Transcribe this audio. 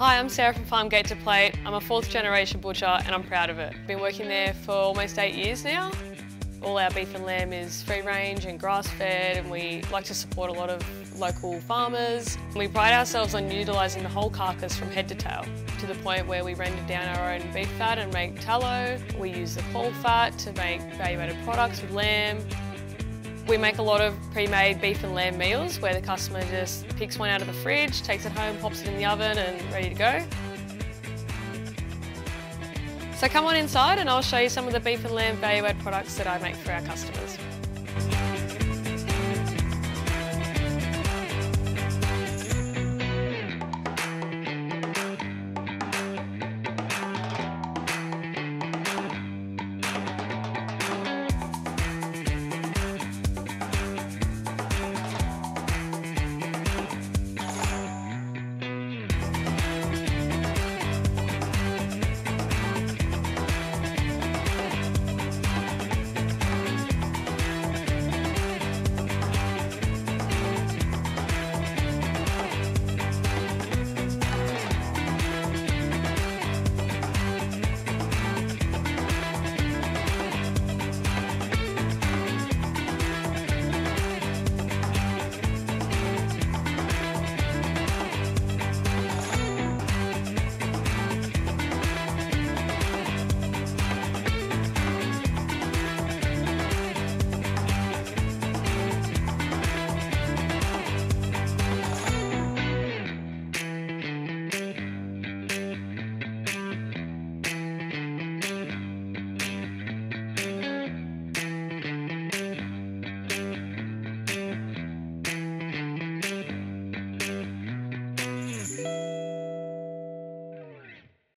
Hi, I'm Sarah from Farmgate to Plate. I'm a fourth generation butcher and I'm proud of it. Been working there for almost eight years now. All our beef and lamb is free range and grass fed and we like to support a lot of local farmers. We pride ourselves on utilising the whole carcass from head to tail to the point where we render down our own beef fat and make tallow. We use the caul fat to make value-added products with lamb. We make a lot of pre-made beef and lamb meals where the customer just picks one out of the fridge, takes it home, pops it in the oven and ready to go. So come on inside and I'll show you some of the beef and lamb value add products that I make for our customers.